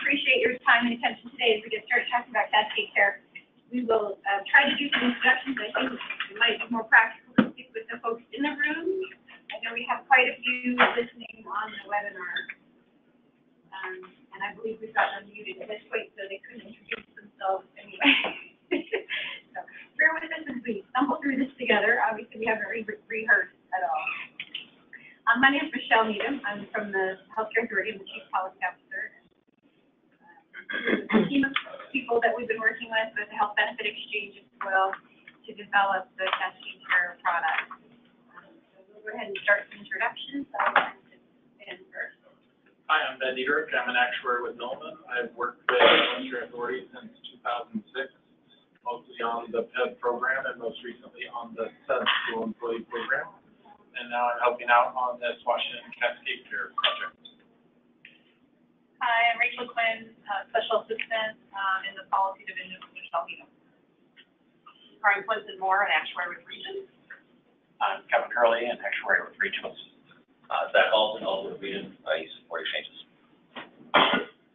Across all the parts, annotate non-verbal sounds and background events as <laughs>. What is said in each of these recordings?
appreciate your time and attention today as we get started talking about Cascade Care. We will, uh, try to do some introductions. I think it might be more practical to speak with the folks in the room. I know we have quite a few listening on the webinar. Um, and I believe we've got them muted at this point, so they couldn't introduce themselves anyway. <laughs> So, bear with us as we stumble through this together. Obviously, we haven't re- rehearsed at all. Um, my name is Michelle Needham. I'm from the Healthcare Authority, I'm the Chief Policy Officer. Uh, Team of people that we've been working with, with the Health Benefit Exchange as well, to develop the Cascade Care product. Um, So we'll go ahead and start some introductions. I'll turn to Ben first. Hi, I'm Ben Dietrich. I'm an actuary with Milliman. I've worked with Western Authority since two thousand six, mostly on the PEB program and most recently on the SEB School Employee Program. And now I'm helping out on this Washington Cascade Care project. Hi, I'm Rachel Quinn, uh, Special Assistant, um, in the Policy Division with Michelle Needham. Brian Clinton Moore, an actuary with Regence. I'm Kevin Curley, an actuary with Regence. Uh, Zach Alton, also with Regence, I support exchanges.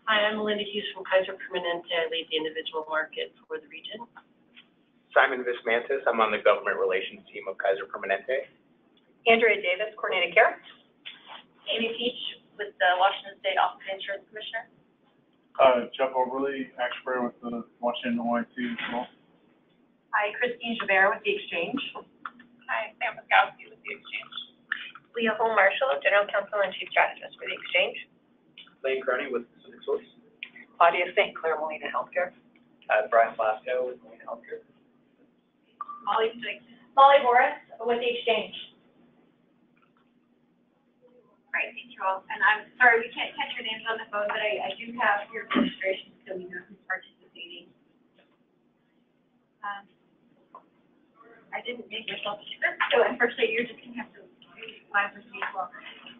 Hi, I'm Melinda Hughes from Kaiser Permanente. I lead the individual market for the region. Simon Vismantis, I'm on the government relations team of Kaiser Permanente. Andrea Davis, coordinated care. Amy Peach with the Washington State Office of Insurance Commissioner. Uh, Jeff Overly, actuary with the Washington OIC as well. Hi, Christine Javert with the Exchange. Hi, Sam Paskowski with the Exchange. Leah Hole Marshall, General Counsel and Chief Strategist for the Exchange. Lane Kearney with PacificSource. Claudia St. Clair, Molina Healthcare. Uh, Brian Blasco with Molina Healthcare. Molly Blake. Molly Morris with the Exchange. Right, all. And I'm sorry, we can't catch your names on the phone, but I, I do have your registration, so we know who's participating. Um, I didn't make myself a so unfortunately, you're just gonna have to live with me as well.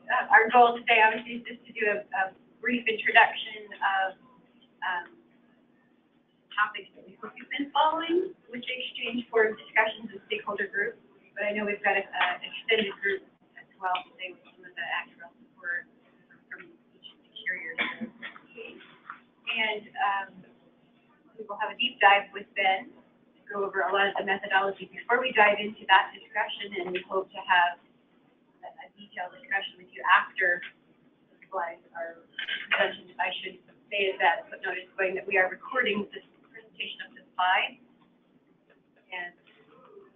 Uh, our goal today, obviously, is just to do a, a brief introduction of, um, topics that we hope you've been following with the exchange for discussions with stakeholder groups. But I know we've got a, a extended group as well today with the actual support from each of the carriers. And, um, we will have a deep dive with Ben, to go over a lot of the methodology before we dive into that discussion, and we hope to have a, a detailed discussion with you after the slides are presented. I should say that footnote is going that we are recording this presentation of the slide. And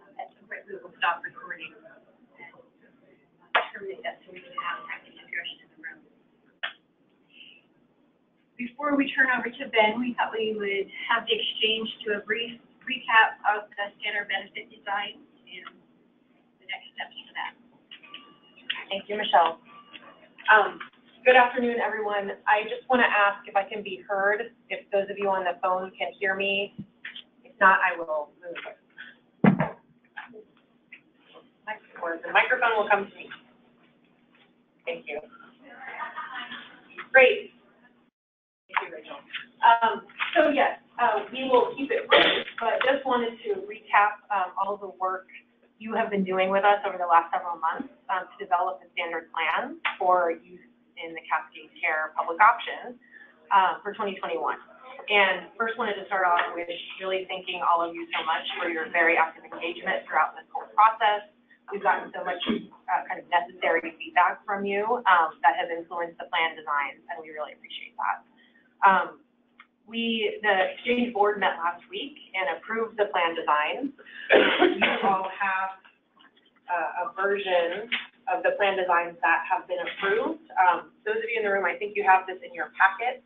um, at some point, we will stop recording that so we can have discussion in the room. Before we turn over to Ben, we thought we would have the exchange do a brief recap of the standard benefit design and the next steps for that. Thank you, Michelle. Um, good afternoon, everyone. I just want to ask if I can be heard, if those of you on the phone can hear me. If not, I will move. The microphone will come to me. Thank you. Great. Thank you, Rachel. Um, so yes, uh, we will keep it brief, but just wanted to recap, um, all the work you have been doing with us over the last several months, um, to develop the standard plan for use in the Cascade Care public option, uh, for twenty twenty-one. And first wanted to start off with really thanking all of you so much for your very active engagement throughout this whole process. We've gotten so much, uh, kind of necessary feedback from you, um, that has influenced the plan designs, and we really appreciate that. Um, we, the exchange board met last week and approved the plan designs. You all have, uh, a version of the plan designs that have been approved. Um, those of you in the room, I think you have this in your packet.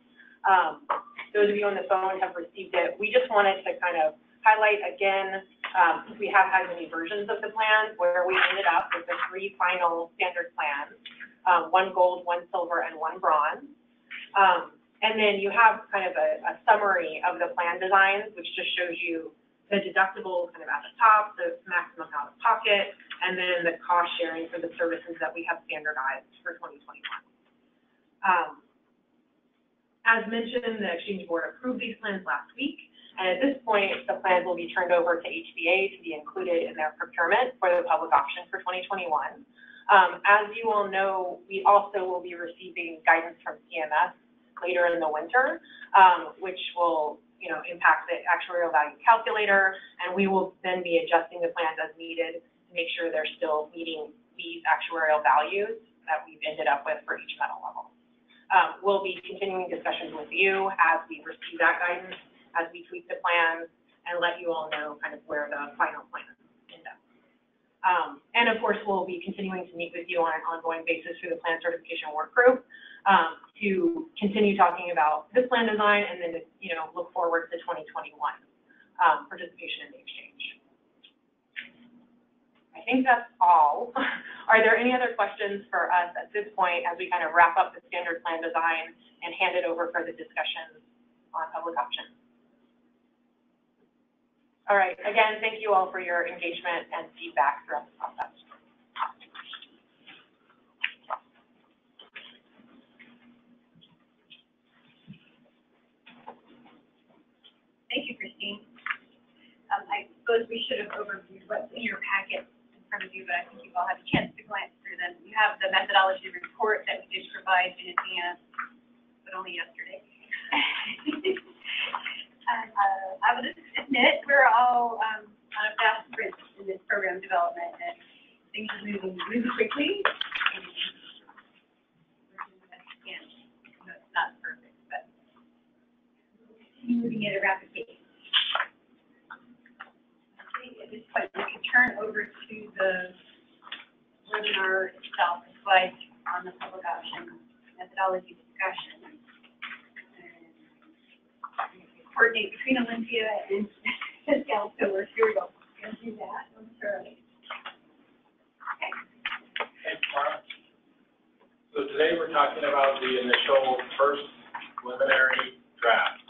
Um, those of you on the phone have received it. We just wanted to kind of highlight again, um, we have had many versions of the plan where we ended up with the three final standard plans, um, one gold, one silver, and one bronze. Um, and then you have kind of a, a summary of the plan designs, which just shows you the deductible kind of at the top, the maximum out of pocket, and then the cost sharing for the services that we have standardized for twenty twenty-one. Um, as mentioned, the exchange board approved these plans last week, and at this point, the plans will be turned over to HCA to be included in their procurement for the public option for twenty twenty-one. Um, as you all know, we also will be receiving guidance from CMS later in the winter, um, which will, you know, impact the actuarial value calculator, and we will then be adjusting the plans as needed to make sure they're still meeting these actuarial values that we've ended up with for each metal level. Um, we'll be continuing discussions with you as we receive that guidance, as we tweak the plans, and let you all know kind of where the final plans end up. Um, and of course, we'll be continuing to meet with you on an ongoing basis through the plan certification work group, um, to continue talking about this plan design and then, you know, look forward to twenty twenty-one, um, participation in the exchange. I think that's all. <laughs> Are there any other questions for us at this point as we kind of wrap up the standard plan design and hand it over for the discussion on public option? All right, again, thank you all for your engagement and feedback throughout the process. Thank you, Christine. Um, I suppose we should have overviewed what's in your packet in front of you, but I think you've all had a chance to glance through them. You have the methodology report that we did provide in advance, but only yesterday. <laughs> And, uh, I would admit, we're all, um, on a fast sprint in this program development, and things are moving really quickly. not perfect, but moving at a rapid pace. I think at this point, we can turn over to the webinar itself, the slides on the public option methodology discussion. Coordinate between Olympia and <laughs> Cal Pillar, here we go. Gonna do that momentarily. Okay. Thanks, Mara. So today we're talking about the initial first preliminary draft.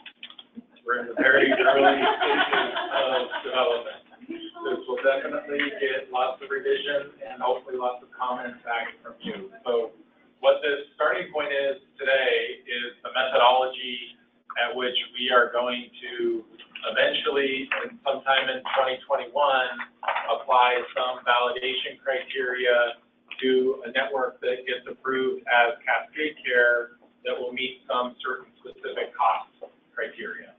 We're in the very <laughs> early stages of development. This will definitely get lots of revision and hopefully lots of comments back from you. So what this starting point is today is the methodology at which we are going to eventually, sometime in twenty twenty-one, apply some validation criteria to a network that gets approved as Cascade Care that will meet some certain specific cost criteria.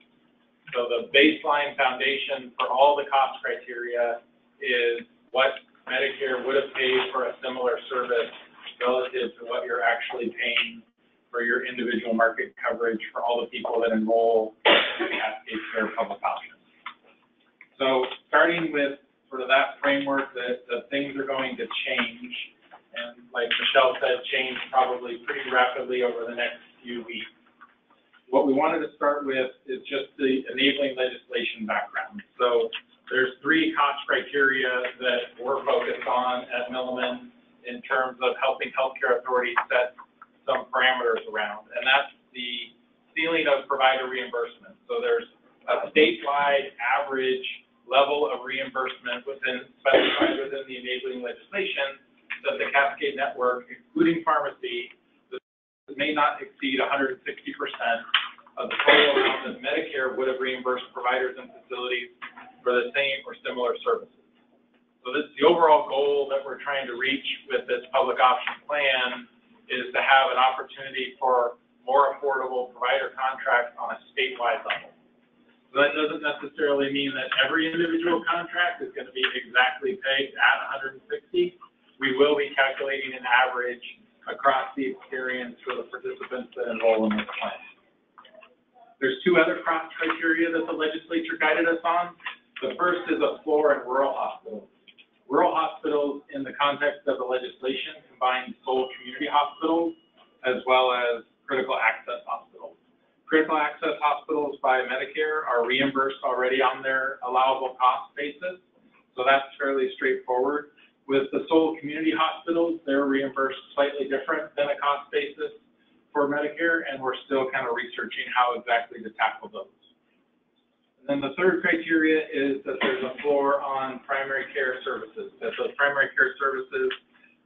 So the baseline foundation for all the cost criteria is what Medicare would have paid for a similar service relative to what you're actually paying for your individual market coverage for all the people that enroll in Cascade Care public option. So starting with sort of that framework, that, that things are going to change, and like Michelle said, change probably pretty rapidly over the next few weeks. What we wanted to start with is just the enabling legislation background. So there's three cost criteria that we're focused on at Milliman in terms of helping healthcare authorities set some parameters around, and that's the ceiling of provider reimbursement. So there's a statewide average level of reimbursement within, specified within the enabling legislation that the Cascade Network, including pharmacy, may not exceed hundred and sixty percent of the total amount that Medicare would have reimbursed providers and facilities for the same or similar services. So this, the overall goal that we're trying to reach with this public option plan is to have an opportunity for more affordable provider contracts on a statewide level. So that doesn't necessarily mean that every individual contract is gonna be exactly pegged at hundred and sixty. We will be calculating an average across the experience for the participants that enroll in this plan. There's two other cross criteria that the legislature guided us on. The first is a floor in rural hospitals. Rural hospitals, in the context of the legislation, combine sole community hospitals as well as critical access hospitals. Critical access hospitals by Medicare are reimbursed already on their allowable cost basis, so that's fairly straightforward. With the sole community hospitals, they're reimbursed slightly different than a cost basis for Medicare, and we're still kind of researching how exactly to tackle those. And then the third criteria is that there's a floor on primary care services, that those primary care services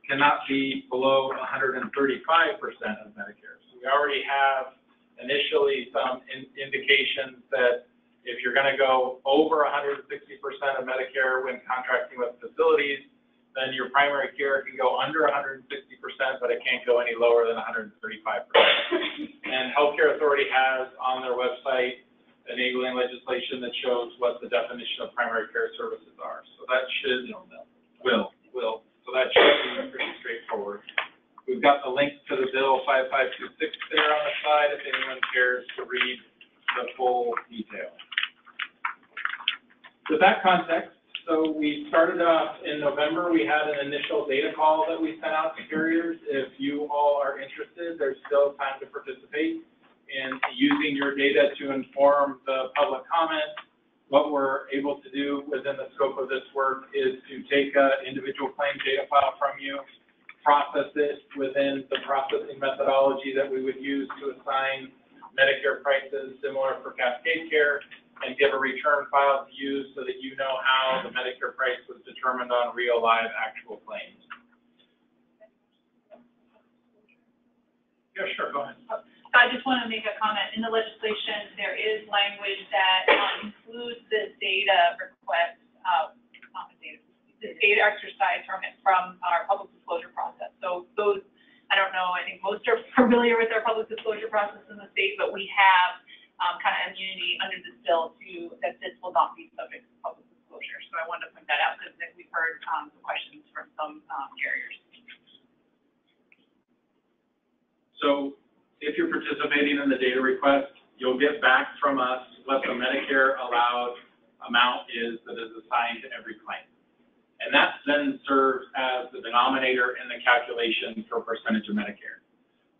cannot be below hundred and thirty-five percent of Medicare. So we already have initially some in- indications that if you're gonna go over hundred and sixty percent of Medicare when contracting with facilities, then your primary care can go under hundred and sixty percent, but it can't go any lower than hundred and thirty-five percent. <laughs> And Healthcare Authority has on their website enabling legislation that shows what the definition of primary care services are. So that should, will, will, so that should be pretty straightforward. We've got the link to the bill five five two six there on the side, if anyone cares to read the full detail. With that context, so we started off in November, we had an initial data call that we sent out to carriers. If you all are interested, there's still time to participate in using your data to inform the public comment. What we're able to do within the scope of this work is to take an individual claim data file from you, process it within the processing methodology that we would use to assign Medicare prices similar for Cascade Care, and give a return file to you so that you know how the Medicare price was determined on real, live, actual claims. Yeah, sure, go ahead. I just want to make a comment. In the legislation, there is language that um, includes the data request, uh, not the data, the data exercise from from our public disclosure process. So those, I don't know, I think most are familiar with our public disclosure process in the state, but we have um, kind of immunity under this bill to, that this will not be subject to public disclosure. So I wanted to point that out because we've heard um, some questions from some um, carriers. So if you're participating in the data request, you'll get back from us what the Medicare allowed amount is that is assigned to every claim. And that then serves as the denominator in the calculation for percentage of Medicare.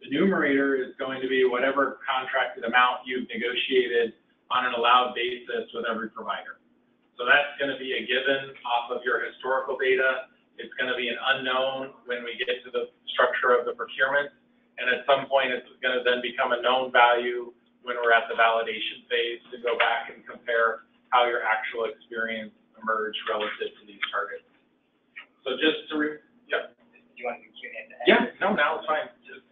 The numerator is going to be whatever contracted amount you've negotiated on an allowed basis with every provider. So that's gonna be a given off of your historical data. It's gonna be an unknown when we get to the structure of the procurement. And at some point, it's gonna then become a known value when we're at the validation phase to go back and compare how your actual experience emerged relative to these targets. So just to re, yeah, Do you want to do Q and A? at the end? yeah, no, now it's fine. Just-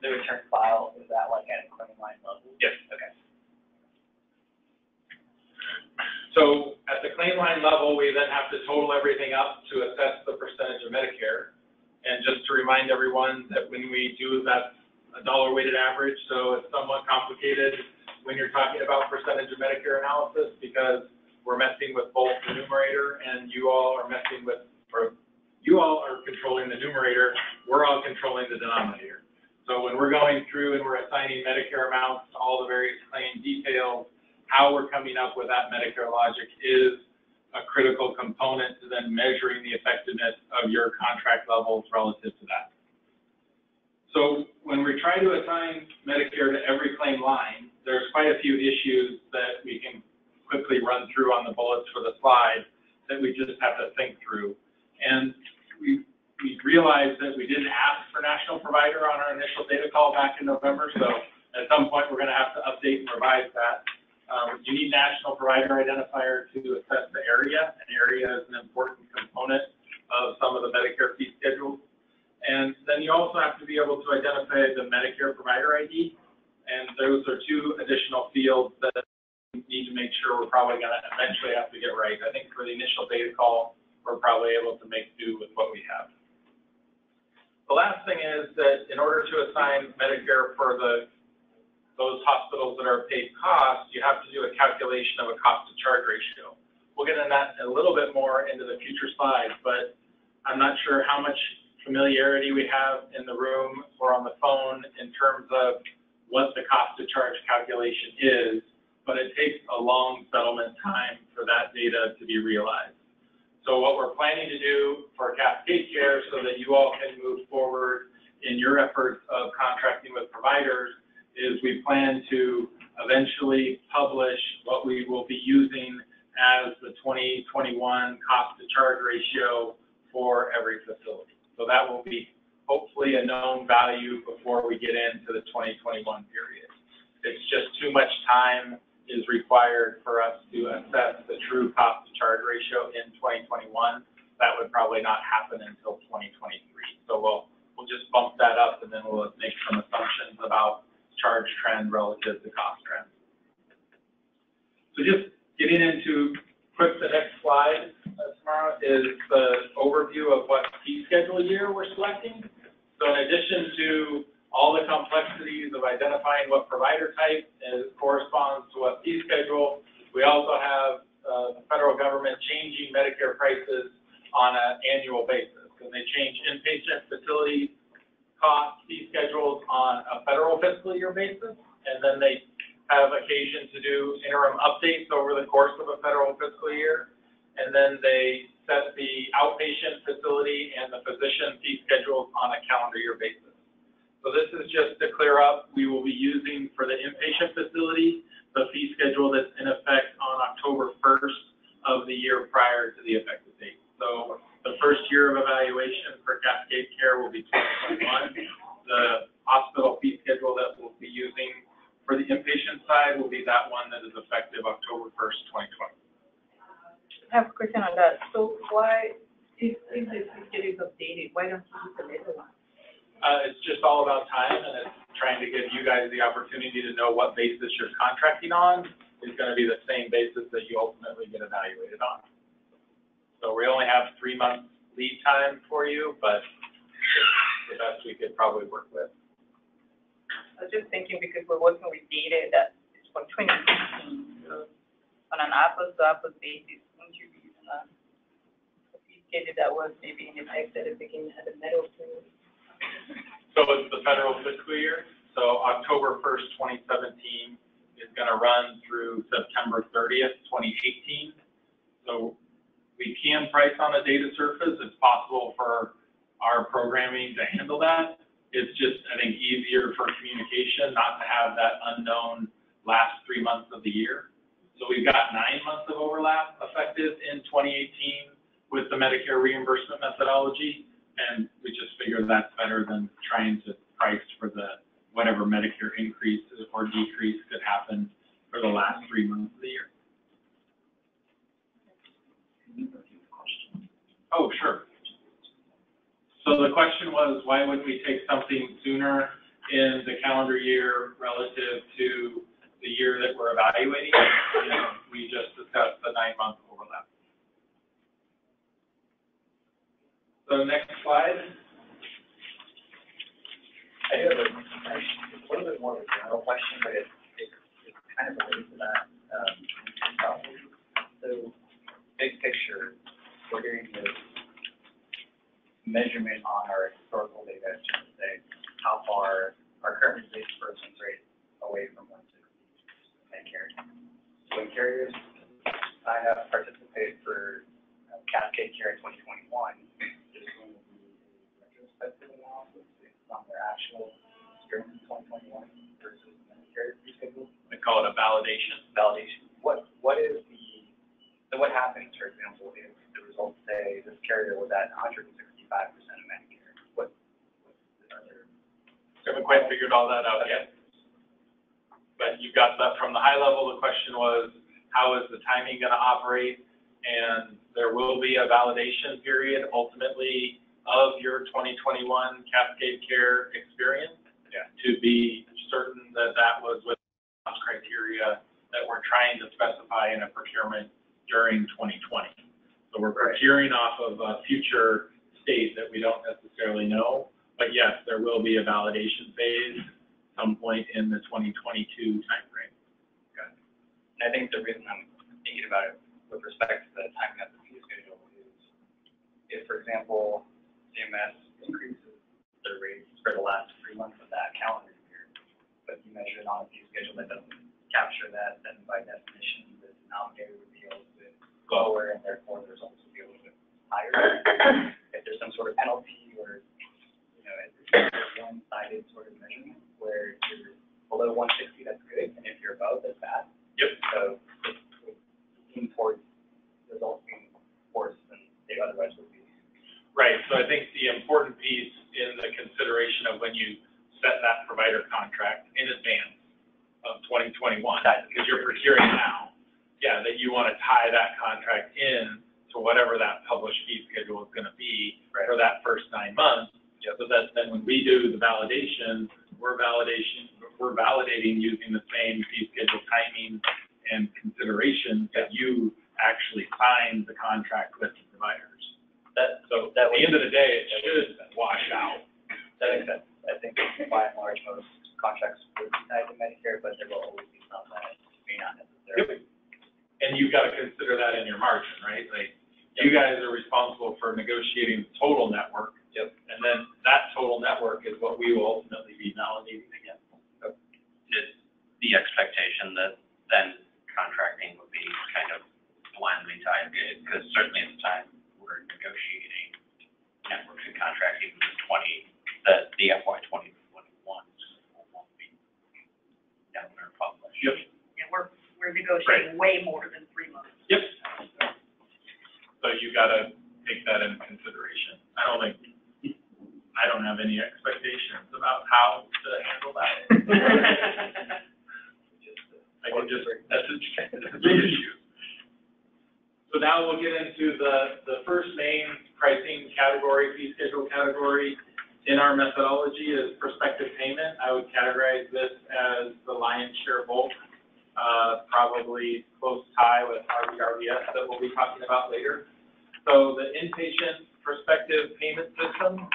The return file, is that like at a claim line level? Yes. Okay. So at the claim line level, we then have to total everything up to assess the percentage of Medicare. And just to remind everyone that when we do that, a dollar weighted average, so it's somewhat complicated when you're talking about percentage of Medicare analysis because we're messing with both the numerator and you all are messing with, or you all are controlling the numerator, we're all controlling the denominator. So when we're going through and we're assigning Medicare amounts to all the various claim details, how we're coming up with that Medicare logic is a critical component to then measuring the effectiveness of your contract levels relative to that. So when we try to assign Medicare to every claim line, there's quite a few issues that we can quickly run through on the bullets for the slide that we just have to think through. And we, we realized that we didn't ask for national provider on our initial data call back in November, so at some point, we're gonna have to update and revise that. Um, you need national provider identifier to assess the area. An area is an important component of some of the Medicare fee schedules. And then you also have to be able to identify the Medicare provider ID. And those are two additional fields that we need to make sure we're probably gonna eventually have to get right. I think for the initial data call, we're probably able to make do with what we have. The last thing is that in order to assign Medicare for the those hospitals that are paid cost, you have to do a calculation of a cost to charge ratio. We'll get in that a little bit more into the future slides, but I'm not sure how much familiarity we have in the room or on the phone in terms of what the cost to charge calculation is, but it takes a long settlement time for that data to be realized. So what we're planning to do for Cascade Care so that you all can move forward in your efforts of contracting with providers is we plan to eventually publish what we will be using as the 2021 cost to charge ratio for every facility. So that will be hopefully a known value before we get into the 2021 period. It's just too much time is required for us to assess the true cost to charge ratio in 2021. That would probably not happen until 2023. So we'll, we'll just bump that up and then we'll make some assumptions about charge trend relative to cost trend. So just getting into quick the next slide, uh, tomorrow is the overview of what fee schedule year we're selecting. So in addition to all the complexities of identifying what provider type is corresponds to what fee schedule, we also have, uh, the federal government changing Medicare prices on an annual basis. And they change inpatient facility cost fee schedules on a federal fiscal year basis, and then they have occasion to do interim updates over the course of a federal fiscal year. And then they set the outpatient facility and the physician fee schedules on a calendar year basis. So this is just to clear up, we will be using for the inpatient facility, the fee schedule that's in effect on October first of the year prior to the effective date. So the first year of evaluation for Cascade Care will be twenty twenty-one. The hospital fee schedule that we'll be using for the inpatient side will be that one that is effective October first, twenty twenty. I have a question on that. So why, if, if the schedule is updated, why don't you use the later one? Uh, it's just all about time, and it's trying to give you guys the opportunity to know what basis you're contracting on is gonna be the same basis that you ultimately get evaluated on. So we only have three months lead time for you, but it's the best we could probably work with. I was just thinking because we're working with data that is from twenty sixteen, so on an apples to apples basis, wouldn't you be using a a fee that was maybe in effect at the beginning, at the middle of So it's the federal fiscal year, so October first, twenty seventeen is gonna run through September thirtieth, twenty eighteen. So we can price on a data surface, it's possible for our programming to handle that. It's just, I think, easier for communication not to have that unknown last three months of the year. So we've got nine months of overlap effective in twenty eighteen with the Medicare reimbursement methodology. And we just figure that's better than trying to price for the, whatever Medicare increase or decrease could happen for the last three months of the year. Oh, sure. So the question was, why would we take something sooner in the calendar year relative to the year that we're evaluating? And we just discussed the nine-month overlap. So next slide. I have a, a little bit more of a general question, but it, it, it kind of relates to that, um. So, big picture, we're doing this measurement on our historical data, to say how far our current reimbursement rate away from one sixty Medicare. So when carriers sign up, participate for uh, Cascade Care in twenty twenty-one, there's going to be a retrospective analysis based on their actual experience in twenty twenty-one versus Medicare fee schedule We call it a validation. validation. What, what is the, so what happens, for example, if results say this carrier was at hundred and sixty-five percent of Medicare? What, what, are there, Haven't quite figured all that out yet. But you got that from the high level, the question was, how is the timing gonna operate? And there will be a validation period ultimately of your twenty twenty-one Cascade Care experience. Yeah. To be certain that that was with criteria that we're trying to specify in a procurement during twenty twenty. We're procuring off of a future state that we don't necessarily know. But yes, there will be a validation phase some point in the twenty twenty-two timeframe. and I think the reason I'm thinking about it with respect to the timing of the fee schedule is if, for example, CMS increases their rates for the last three months of that calendar year, but you measure it on a fee schedule that doesn't capture that, then by definition, the denominator would be a little bit lower, and therefore the results would be a little bit higher. If there's some sort of penalty or, you know, it's a one-sided sort of measurement where you're below one sixty, that's good, and if you're above, that's bad. Yep. So it lean towards results being worse than they otherwise would be. Right, so I think the important piece in the consideration of when you set that provider contract in advance of twenty twenty-one, because you're procuring now, yeah, that you wanna tie that contract in to whatever that published fee schedule is gonna be for that first nine months. So that then when we do the validation, we're validation, we're validating using the same fee schedule timing and considerations that you actually signed the contract with the provider. So at the end of the day, it should wash out. That makes sense. I think by and large, most contracts would be tied to Medicare, but there will always be some that may not necessarily. And you've got to consider that in your margin, right? Like, you guys are responsible for negotiating the total network. Yep. And then that total network is what we will ultimately be validating against. is the expectation that then contracting would be kind of blindly tied, because certainly at the time we're negotiating networks and contracts, even the twenty, the, the FY twenty twenty-one won't be down there published. Yep. Yeah, we're, we're negotiating way more than three months. Yep. So you gotta take that into consideration. I don't think, I don't have any expectations about how to handle that. <laughs> I can just message the issue. So now we'll get into the, the first main pricing category, fee schedule category in our methodology is prospective payment. I would categorize this as the lion's share bulk, uh, probably close tie with RBRVS that we'll be talking about later. So the inpatient prospective payment system,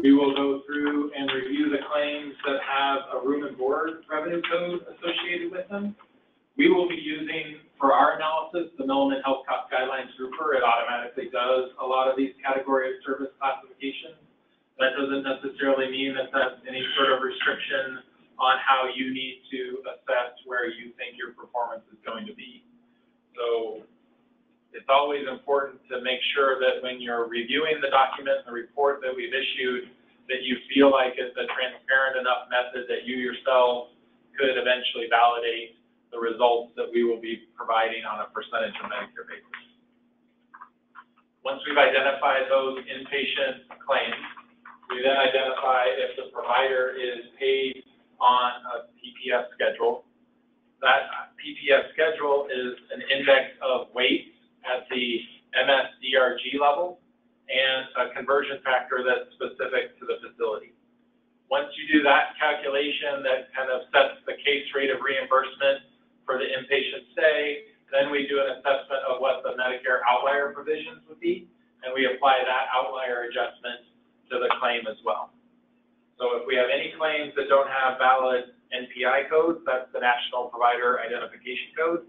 we will go through and review the claims that have a room and board revenue code associated with them. We will be using, for our analysis, the Milliman Health Cost Guidelines Grouper. It automatically does a lot of these category of service classifications. That doesn't necessarily mean that that's any sort of restriction on how you need to assess where you think your performance is going to be. So it's always important to make sure that when you're reviewing the document, and the report that we've issued, that you feel like it's a transparent enough method that you yourself could eventually validate the results that we will be providing on a percentage of Medicare basis. Once we've identified those inpatient claims, we then identify if the provider is paid on a PPS schedule. That PPS schedule is an index of weight at the MSDRG level and a conversion factor that's specific to the facility. Once you do that calculation, that kind of sets the case rate of reimbursement for the inpatient stay. Then we do an assessment of what the Medicare outlier provisions would be, and we apply that outlier adjustment to the claim as well. So if we have any claims that don't have valid NPI codes, that's the National Provider Identification Code,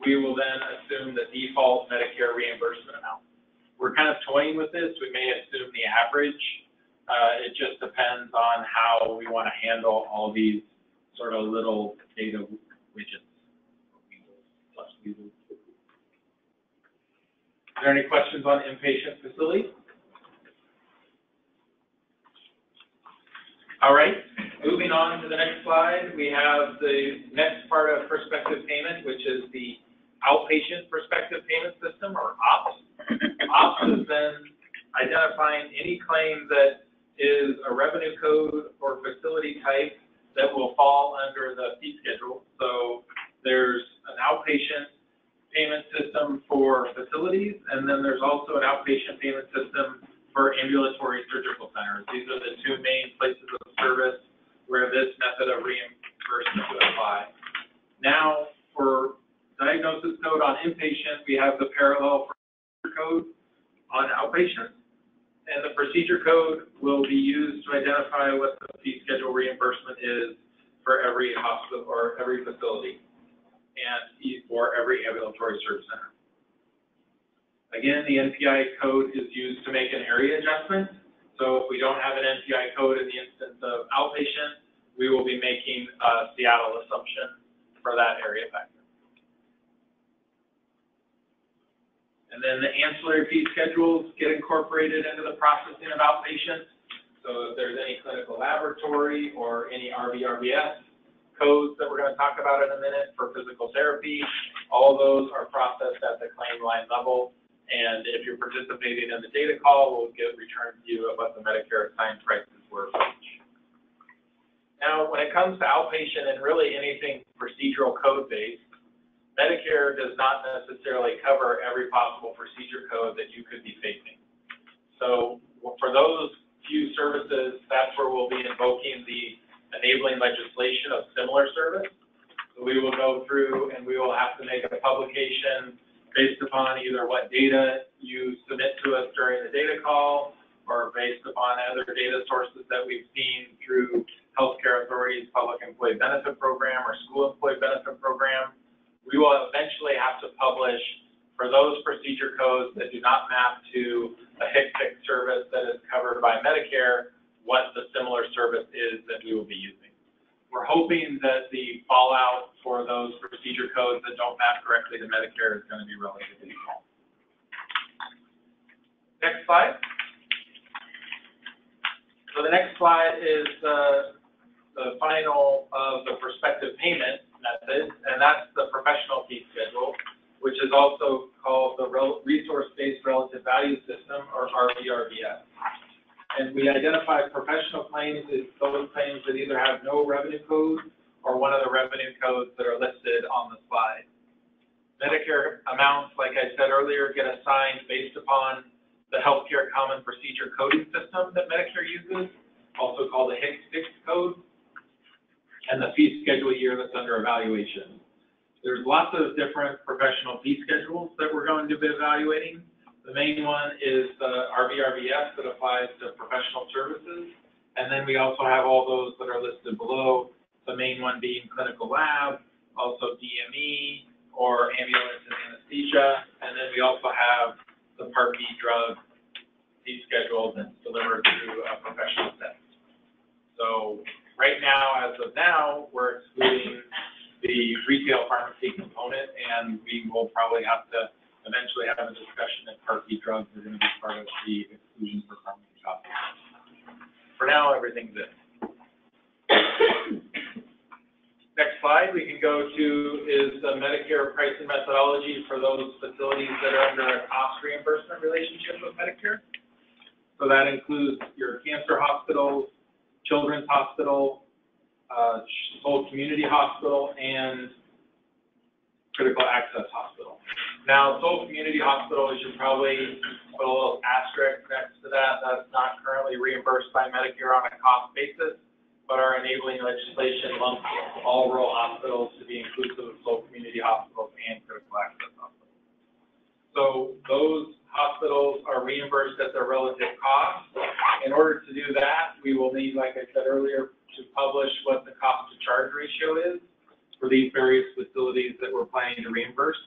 we will then assume the default Medicare reimbursement amount. We're kind of toying with this, we may assume the average, uh, it just depends on how we want to handle all these sort of little data widgets. Is there any questions on inpatient facility? All right, moving on to the next slide, we have the next part of prospective payment, which is the outpatient prospective payment system, or OPPS. <coughs> OPPS is then identifying any claim that is a revenue code or facility type that will fall under the fee schedule. So there's an outpatient payment system for facilities, and then there's also an outpatient payment system for ambulatory surgical centers. These are the two main places of service where this method of reimbursement would apply. Now, for diagnosis code on inpatient, we have the parallel code on outpatient. And the procedure code will be used to identify what the fee schedule reimbursement is for every hospital or every facility and for every ambulatory service center. Again, the NPI code is used to make an area adjustment. So if we don't have an NPI code in the instance of outpatient, we will be making a Seattle assumption for that area factor. And then the ancillary fee schedules get incorporated into the processing of outpatient. So if there's any clinical laboratory or any RBRVS codes that we're gonna talk about in a minute for physical therapy, all those are processed at the claim line level. And if you're participating in the data call, we'll get returned to you of what the Medicare assigned prices were for each. Now, when it comes to outpatient and really anything procedural code based, Medicare does not necessarily cover every possible procedure code that you could be facing. So for those few services, that's where we'll be invoking the enabling legislation of similar service. So we will go through and we will have to make a publication based upon either what data you submit to us during the data call, or based upon other data sources that we've seen through Healthcare authorities, Public Employee Benefit Program or School Employee Benefit Program. We will eventually have to publish for those procedure codes that do not map to a HCPCS service that is covered by Medicare, what the similar service is that we will be using. We're hoping that the fallout for those procedure codes that don't map correctly to Medicare is gonna be relatively small. Next slide. So the next slide is, uh, the final of the prospective payment method, and that's the professional fee schedule, which is also called the Resource-Based Relative Value System, or RBRVS. And we identify professional claims as those claims that either have no revenue code or one of the revenue codes that are listed on the slide. Medicare amounts, like I said earlier, get assigned based upon the Healthcare Common Procedure Coding System that Medicare uses, also called the HCPCS code, and the fee schedule year that's under evaluation. There's lots of different professional fee schedules that we're going to be evaluating. The main one is the RBRVS that applies to professional services. And then we also have all those that are listed below, the main one being clinical lab, also DME, or ambulance and anesthesia. And then we also have the Part B drug fee schedule that's delivered through a professional setting. So right now, as of now, we're excluding the retail pharmacy component, and we will probably have to eventually have a discussion that Part B drugs are gonna be part of the exclusion for pharmacy shopping. For now, everything's in. Next slide we can go to is the Medicare pricing methodology for those facilities that are under a cost reimbursement relationship with Medicare. So that includes your cancer hospitals, children's hospital, uh, Sole Community Hospital, and Critical Access Hospital. Now, Sole Community Hospital, you should probably put a little asterisk next to that, that's not currently reimbursed by Medicare on a cost basis, but our enabling legislation lumps all rural hospitals to be inclusive of Sole Community Hospitals and Critical Access Hospitals. So those hospitals are reimbursed at their relative cost. In order to do that, we will need, like I said earlier, to publish what the cost to charge ratio is for these various facilities that we're planning to reimburse.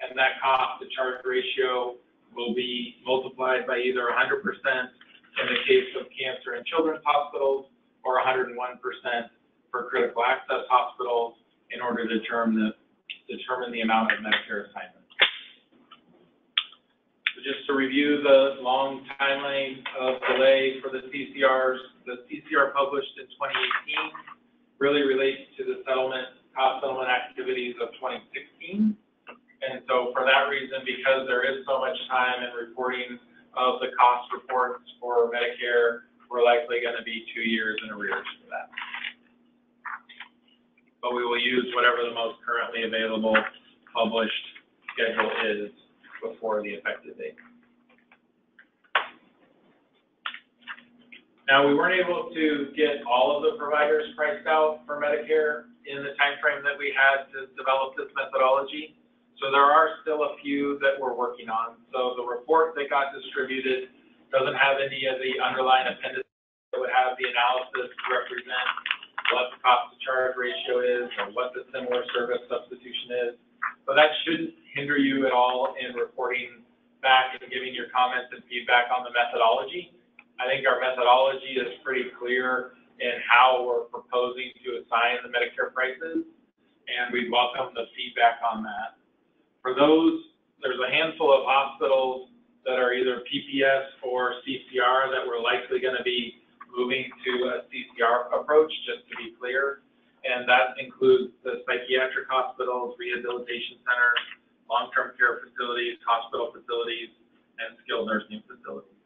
And that cost to charge ratio will be multiplied by either hundred percent in the case of cancer and children's hospitals, or hundred and one percent for critical access hospitals in order to determine the, determine the amount of Medicare assignment. So just to review the long timeline of delay for the CCRs, the CCR published in twenty eighteen really relates to the settlement, cost settlement activities of twenty sixteen. And so for that reason, because there is so much time in reporting of the cost reports for Medicare, we're likely gonna be two years in arrears for that. But we will use whatever the most currently available published schedule is before the effective date. Now, we weren't able to get all of the providers priced out for Medicare in the timeframe that we had to develop this methodology. So there are still a few that we're working on. So the report that got distributed doesn't have any of the underlying appendices that would have the analysis to represent what the cost to charge ratio is or what the similar service substitution is. So that shouldn't hinder you at all in reporting back and giving your comments and feedback on the methodology. I think our methodology is pretty clear in how we're proposing to assign the Medicare prices, and we welcome the feedback on that. For those, there's a handful of hospitals that are either PPS or CCR that we're likely gonna be moving to a CCR approach, just to be clear. And that includes the psychiatric hospitals, rehabilitation centers, long-term care facilities, hospital facilities, and skilled nursing facilities.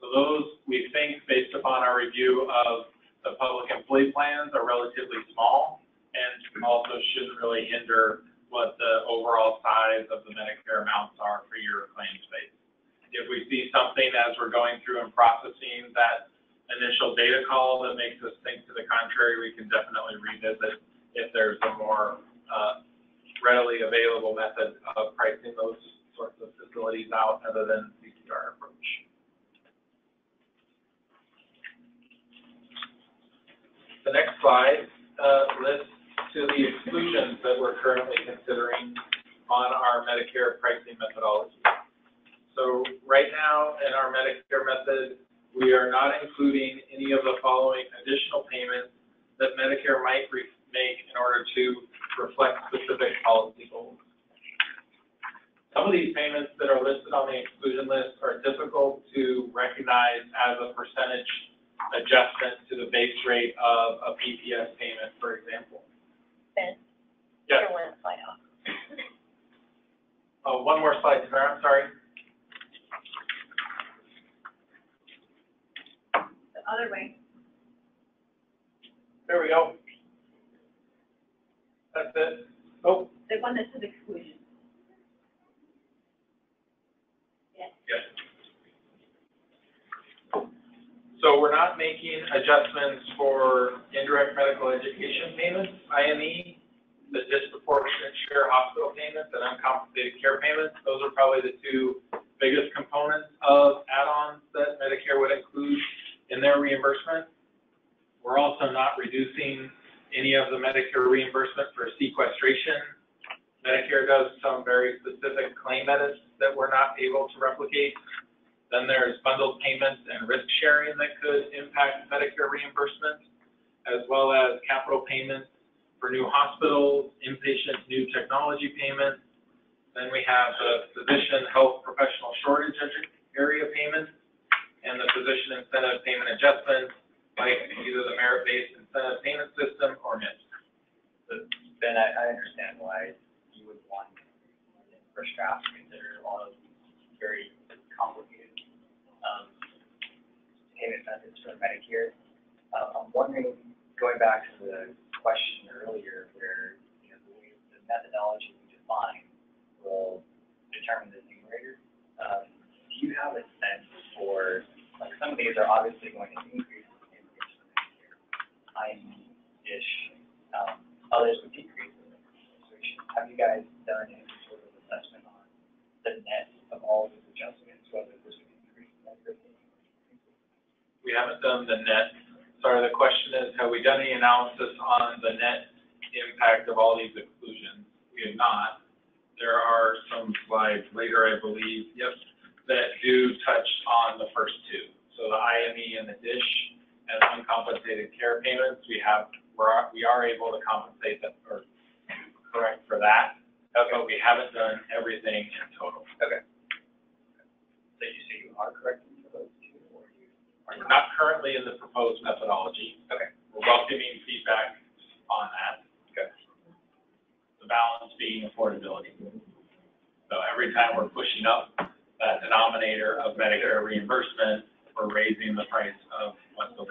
So those, we think, based upon our review of the public employee plans, are relatively small and also shouldn't really hinder what the overall size of the Medicare amounts are for your claims base. If we see something as we're going through and processing that initial data call that makes us think to the contrary, we can definitely revisit if there's a more, uh, readily available method of pricing those sorts of facilities out other than CCR approach. The next slide, uh, lists to the exclusions that we're currently considering on our Medicare pricing methodology. So right now, in our Medicare method, we are not including any of the following additional payments that Medicare might make in order to reflect specific policy goals. Some of these payments that are listed on the exclusion list are difficult to recognize as a percentage adjustment to the base rate of a PPS payment, for example. Ben? Yes, Your one slide off. oh, one more slide, Tamara, I'm sorry. The other way. There we go. That's it. Oh, The one that says exclusion. Yes. Yes. So we're not making adjustments for indirect medical education payments, IME, the disproportionate share hospital payments, and uncompensated care payments. Those are probably the two biggest components of add-ons that Medicare would include in their reimbursement. We're also not reducing any of the Medicare reimbursement for sequestration. Medicare does some very specific claim edits that we're not able to replicate. Then there's bundled payments and risk sharing that could impact Medicare reimbursement, as well as capital payments for new hospitals, inpatient new technology payments. Then we have the physician health professional shortage area payments and the physician incentive payment adjustments, like either the merit-based incentive payment system or MIPS. So, Ben, I, I understand why you would want for staff to consider all of these very complicated, payment methods for Medicare. Uh, I'm wondering, going back to the question earlier, where, you know, the the methodology we define will determine the numerator. Um, do you have a sense for, like, some of these are obviously going to increase in increase for Medicare, IME-ish, um, others would decrease the situation. Have you guys done any sort of assessment on the net of all of these adjustments, whether this would increase Medicare payment? We haven't done the net, sorry, the question is, have we done any analysis on the net impact of all these exclusions? We have not. There are some slides later, I believe, yep, that do touch on the first two. So the IME and the DISH and uncompensated care payments, we have, we're, we are able to compensate them, or correct for that. But we haven't done everything in total. Okay. So you say you are correcting for those two, or you? are We're not currently in the proposed methodology. Okay. We're welcoming feedback on that. Okay. The balance being affordability. So every time we're pushing up that denominator of Medicare reimbursement, we're raising the price of what the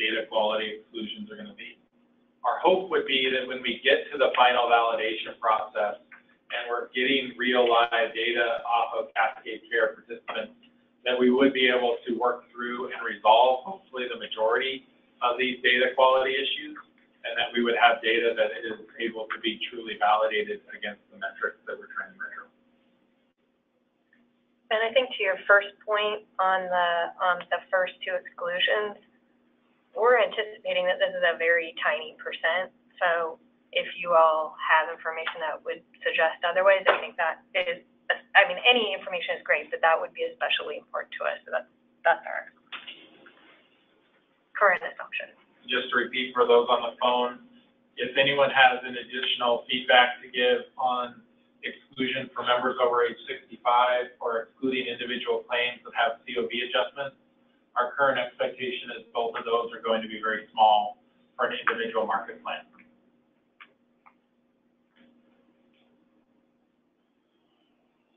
data quality exclusions are gonna be. Our hope would be that when we get to the final validation process, and we're getting real live data off of Cascade Care participants, that we would be able to work through and resolve hopefully the majority of these data quality issues, and that we would have data that is able to be truly validated against the metrics that we're trying to measure. And I think to your first point on the, um, the first two exclusions, we're anticipating that this is a very tiny percent. So if you all have information that would suggest otherwise, I think that is, I mean, any information is great, but that would be especially important to us. So that's, that's our current assumption. Just to repeat for those on the phone, if anyone has an additional feedback to give on exclusion for members over age sixty-five or excluding individual claims that have COB adjustments, our current expectation is both of those are going to be very small for an individual market plan.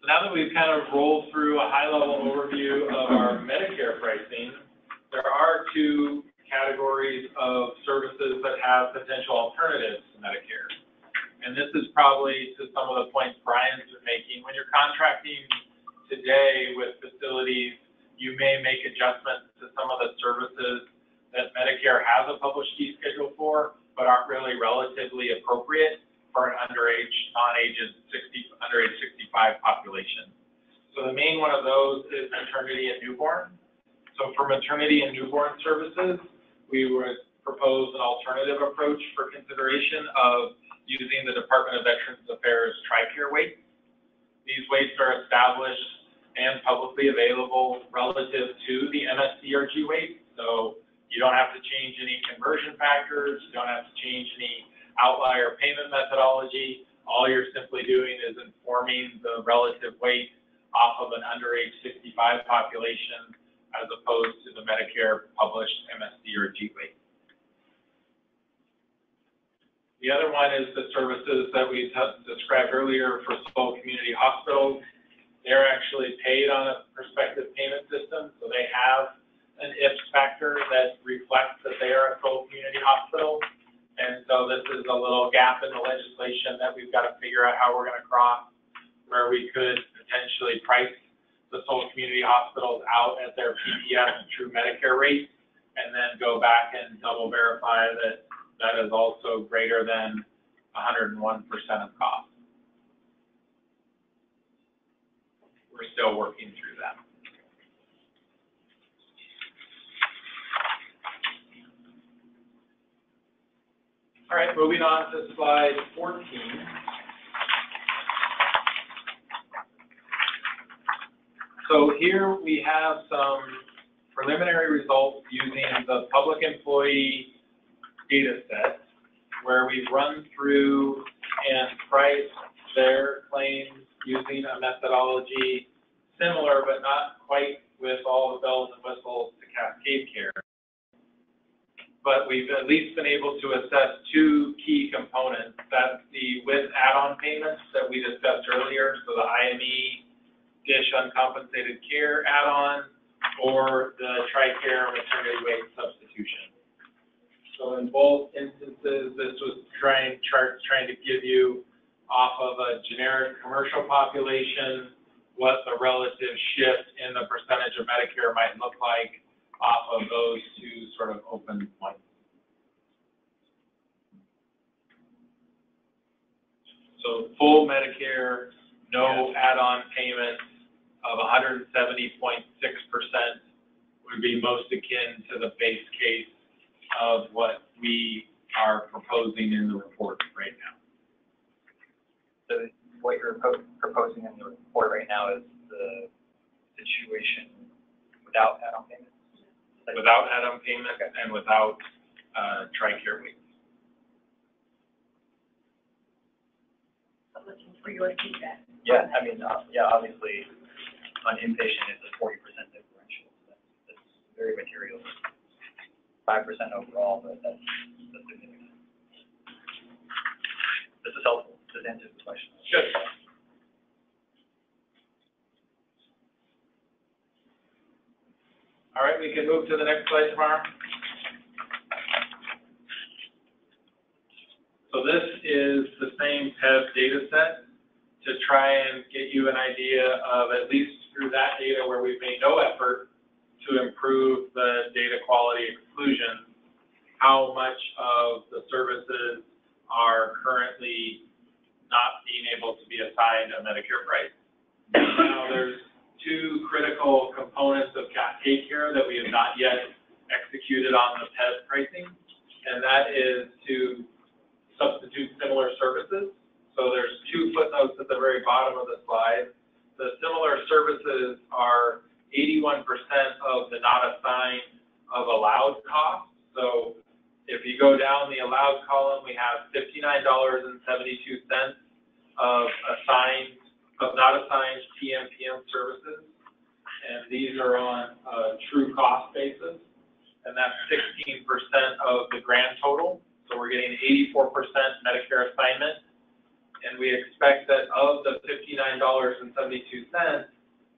So now that we've kind of rolled through a high-level overview of our Medicare pricing, there are two categories of services that have potential alternatives to Medicare. And this is probably to some of the points Brian's been making. When you're contracting today with facilities, you may make adjustments to some of the services that Medicare has a published fee schedule for, but aren't really relatively appropriate for an underage, non-aged sixty, underage sixty-five population. So the main one of those is maternity and newborn. So for maternity and newborn services, we would propose an alternative approach for consideration of using the Department of Veterans Affairs TRICARE weights. These weights are established and publicly available relative to the MSDRG weight. So you don't have to change any conversion factors, you don't have to change any outlier payment methodology. All you're simply doing is informing the relative weight off of an under age sixty-five population as opposed to the Medicare published MSDRG weight. The other one is the services that we described earlier for small community hospitals. They're actually paid on a prospective payment system, so they have an IPS factor that reflects that they are a full community hospital. And so this is a little gap in the legislation that we've got to figure out how we're gonna cross, where we could potentially price the sole community hospitals out at their PPS and true Medicare rate, and then go back and double verify that that is also greater than hundred and one percent of cost. We're still working through that. All right, moving on to slide fourteen. So here we have some preliminary results using the public employee data set, where we've run through and priced their claims using a methodology similar, but not quite with all the bells and whistles to Cascade Care. But we've at least been able to assess two key components. That's the with add-on payments that we discussed earlier, so the IME dish uncompensated care add-on, or the TRICARE maternity weight substitution. So in both instances, this was trying, charts trying to give you off of a generic commercial population, what the relative shift in the percentage of Medicare might look like off of those two sort of open points. So full Medicare, no add-on payments of hundred and seventy point six percent would be most akin to the base case of what we are proposing in the report right now. So what you're propo- proposing in the report right now is the situation without add-on payments? Like- without add-on payment and without, uh, TRICARE weights. I'm looking for your feedback. Yeah, I mean, uh, yeah, obviously, on inpatient, it's a forty percent differential, so that's, that's very material. Five percent overall, but that's, that's significant. This is helpful, this answers the question. Good. All right, we can move to the next slide Tamara. So this is the same PEB data set to try and get you an idea of, at least through that data where we've made no effort to improve the data quality exclusion, how much of the services are currently not being able to be assigned a Medicare price. Now, there's two critical components of Cascade Care that we have not yet executed on the PEB pricing, and that is to substitute similar services. So there's two footnotes at the very bottom of the slide. The similar services are eighty-one percent of the not assigned of allowed costs. So if you go down the allowed column, we have fifty-nine dollars and seventy-two cents of assigned, of not assigned PMPM services. And these are on a true cost basis, and that's sixteen percent of the grand total. So we're getting eighty-four percent Medicare assignment. And we expect that of the fifty-nine dollars and seventy-two cents,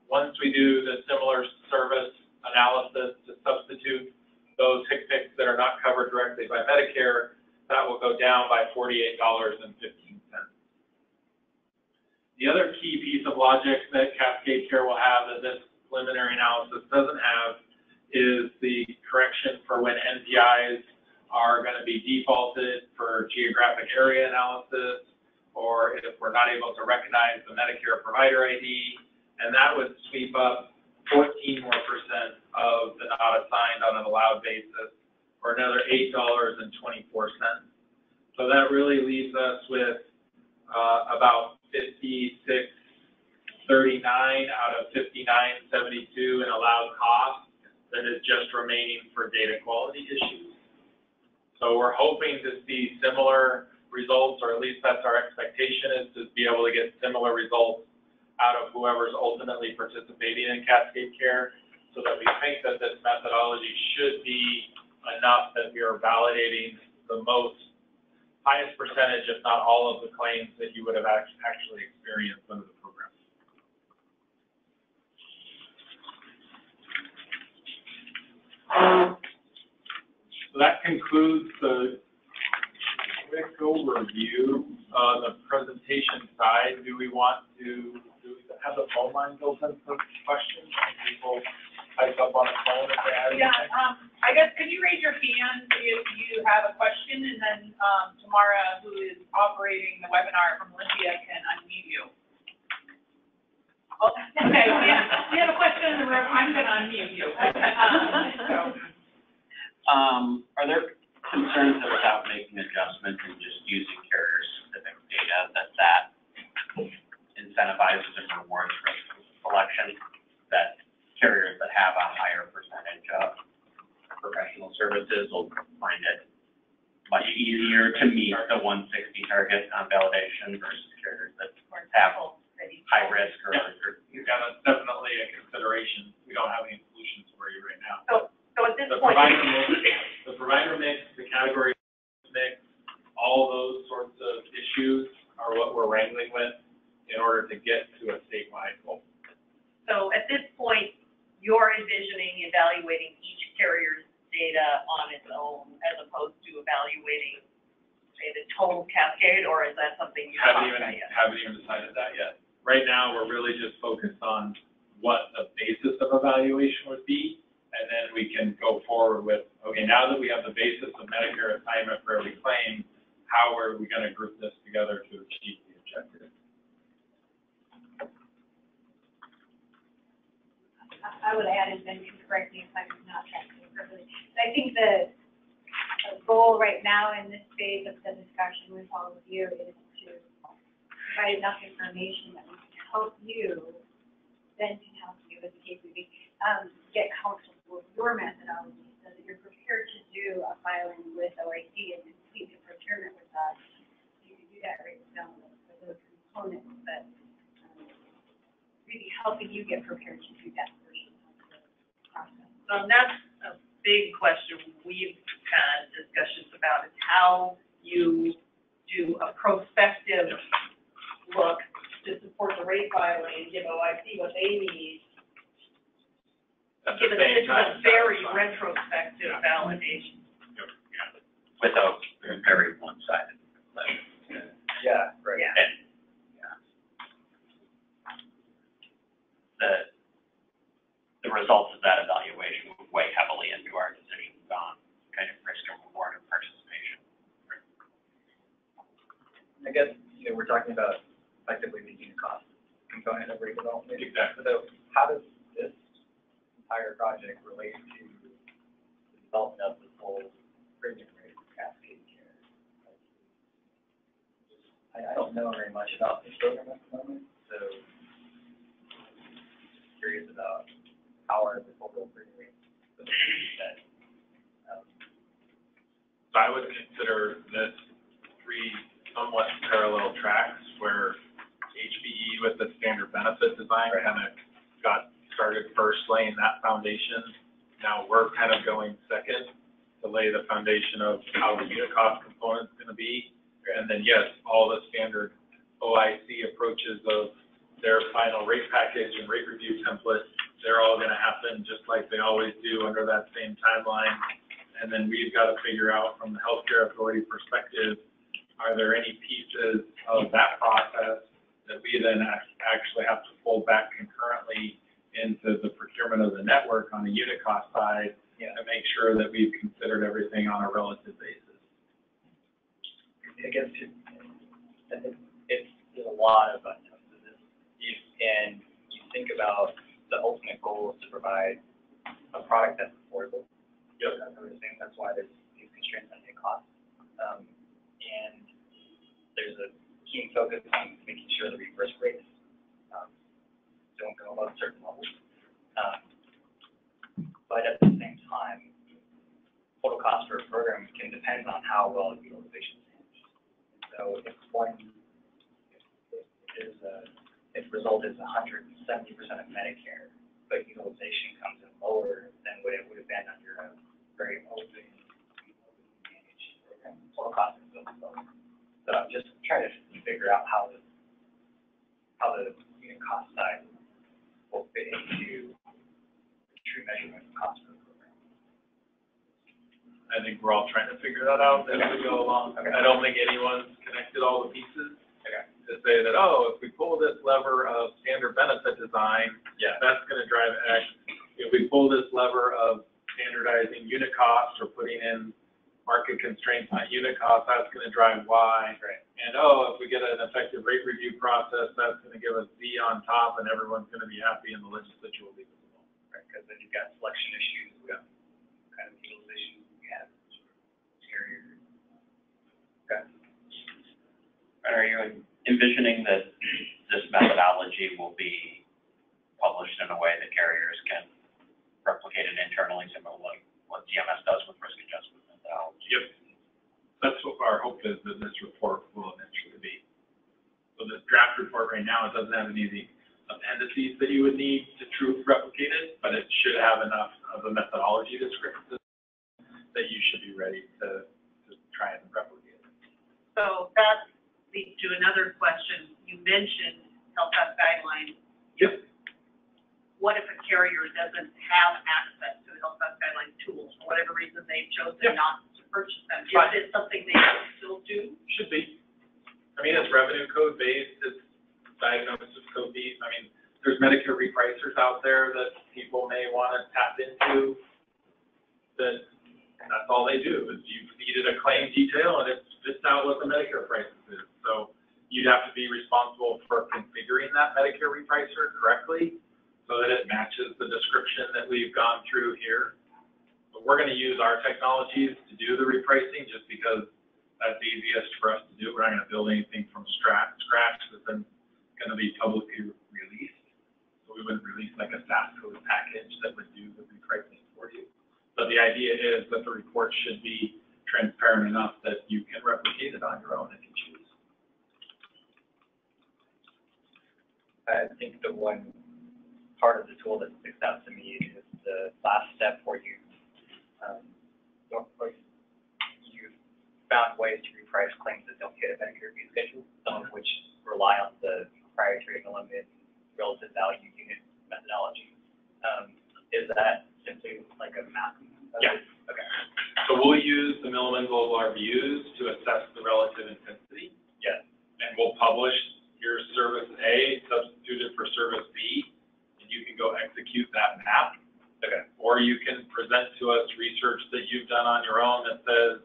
once we do the similar service analysis to substitute those HCPCS that are not covered directly by Medicare, that will go down by forty-eight dollars and fifteen cents. The other key piece of logic that Cascade Care will have that this preliminary analysis doesn't have is the correction for when NPIs are gonna be defaulted for geographic area analysis, or if we're not able to recognize the Medicare provider ID, and that would sweep up fourteen more percent of the not assigned on an allowed basis, or another eight dollars and twenty-four cents. So that really leaves us with, uh, about fifty-six thirty-nine out of fifty-nine seventy-two in allowed costs that is just remaining for data quality issues. So we're hoping to see similar results, or at least that's our expectation, is to be able to get similar results out of whoever's ultimately participating in Cascade Care, so that we think that this methodology should be enough that we are validating the most, highest percentage, if not all of the claims that you would have actually experienced under the program. So that concludes the quick overview. On the presentation side, do we want to, do we have the phone lines open for questions? People type up on the phone if they have Yeah, um, I guess, could you raise your hand if you have a question, and then, um, Tamara, who is operating the webinar from Olympia, can unmute you. Oh, <laughs> okay, we have, we have a question in the room, I'm gonna unmute you. <laughs> Um, so, Um, are there concerns that without making adjustments and just using carrier-specific data, that that incentivizes and rewards risk selection? That carriers that have a higher percentage of professional services will find it much easier to meet the one sixty target on validation versus carriers that have a high risk or, entire project relate to the development of this whole premium rate cascade care? I, I don't know very much about this program at the moment, so curious about how are the total premium rates set. Um, So I would consider this three somewhat parallel tracks where HBE with the standard benefit design Right. kind of got started first laying that foundation. Now we're kind of going second to lay the foundation of how the unit cost component's gonna be. And then, yes, all the standard OIC approaches of their final rate package and rate review template, they're all gonna happen just like they always do under that same timeline. And then we've got to figure out from the healthcare authority perspective, are there any pieces of that process that we then ac- actually have to fold back concurrently into the procurement of the network on the unit cost side Yeah. to make sure that we've considered everything on a relative basis. I guess it, I think it's, there's a lot of unknowns to this. You, and you think about the ultimate goal is to provide a product that's affordable. Yep. That's everything, that's why there's these constraints on the cost. Um, and there's a keen focus on making sure the reimbursement rates, um, don't go above certain levels. Um, but at the same time, total cost for a program can depend on how well utilization is managed. So if one, if a, if result is hundred and seventy percent of Medicare, but utilization comes in lower than what it would have been under a very open, managed program, total cost is lower. So I'm just trying to figure out how the, how the unit cost side will fit into the true measurement cost the program. I think we're all trying to figure that out as we go along. Okay. I don't think anyone's connected all the pieces Okay. to say that, oh, if we pull this lever of standard benefit design, Yeah. that's gonna drive X. If we pull this lever of standardizing unit costs or putting in market constraints on unit costs, that's gonna drive Y. Right. And, oh, if we get an effective rate review process, that's gonna give us Z on top and everyone's gonna be happy and the legislature will leave us alone. right, because then you've got selection issues with kind of utilization you have, carrier. Okay. And are you envisioning that this methodology will be published in a way that carriers can replicate it internally, similar to what CMS does with risk adjustment methodology? Yep. That's what our hope is, that this report will eventually be. So the draft report right now, it doesn't have any of the appendices that you would need to truly replicate it, but it should have enough of a methodology description that you should be ready to, to try and replicate it. So that leads to another question. You mentioned health cost guidelines. Yep. What if a carrier doesn't have access to the health cost guidelines tools, for whatever reason they've chosen Yeah. not to purchase them? Right. Is it something they can still do? Should be. I mean, it's revenue code based, it's diagnosis code based. I mean, there's Medicare repricers out there that people may want to tap into. That, that's all they do, is you needed a claim detail and it spits out what the Medicare prices is. So you'd have to be responsible for configuring that Medicare repricer correctly so that it matches the description that we've gone through here. But we're going to use our technologies to do the repricing just because that's easiest for us to do. We're not going to build anything from scratch that's then going to be publicly released. So we wouldn't release like a SAS code package that would do the repricing for you. But the idea is that the report should be transparent enough that you can replicate it on your own if you choose. I think the one part of the tool that sticks out to me is the last step where you, um, or you found ways to reprice claims that don't hit a Medicare fee schedule, some of which rely on the proprietary Milliman relative value unit methodology. Um, is that simply like a map? Yeah. Okay, So we'll use the Milliman Global RVUs to assess the relative intensity, yeah, and we'll publish your service A substituted for service B, and you can go execute that map. okay, Or you can present to us research that you've done on your own that says,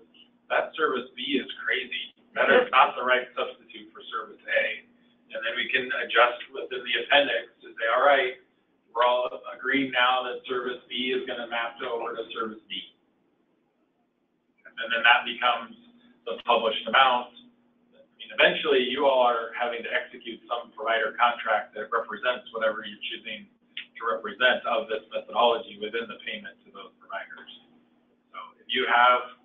that service B is crazy. That is not the right substitute for service A. And then we can adjust within the appendix to say, all right, we're all agreeing now that service B is gonna map over to service D. And then that becomes the published amount. I mean, eventually, you all are having to execute some provider contract that represents whatever you're choosing to represent of this methodology within the payment to those providers. So if you have,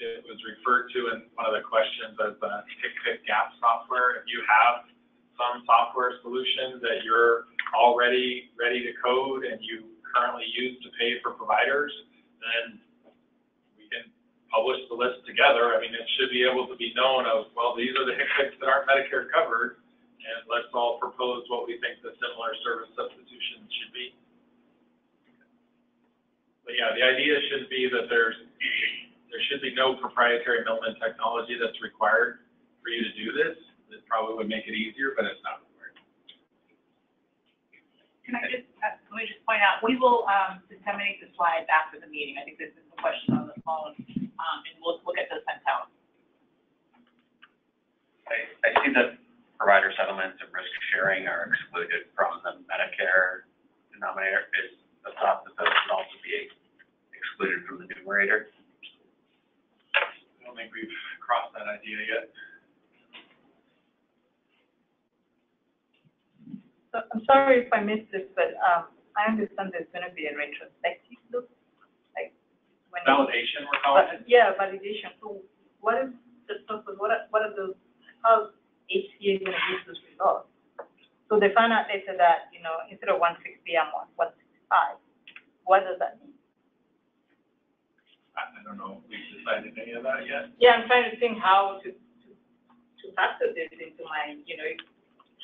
it was referred to in one of the questions as the pick, pick gap software. If you have some software solution that you're already ready to code and you currently use to pay for providers, then we can publish the list together. I mean, it should be able to be known of, well, these are the HCPCS that aren't Medicare covered, and let's all propose what we think the similar service substitution should be. But yeah, the idea should be that there's, there should be no proprietary Milliman technology that's required for you to do this. It probably would make it easier, but it's not required. Can I just, uh, let me just point out, we will, um, disseminate the slides after the meeting. I think this is a question on the phone, um, and we'll, we'll get those sent out. I, I see that provider settlements and risk sharing are excluded from the Medicare denominator. Is the thought that those would also be excluded from the numerator? I don't think we've crossed that idea yet. So I'm sorry if I missed this, but, um, I understand there's gonna be a retrospective look, like, when. you- Validation, we're calling it. Yeah, validation, so what is the purpose, what are, what are those, how HCA is gonna use those results? So they found out later that, you know, instead of one sixty, I'm on one sixty-five, what does that mean? I, I don't know if we've decided any of that yet. Yeah, I'm trying to think how to, to, to factor this into my, you know,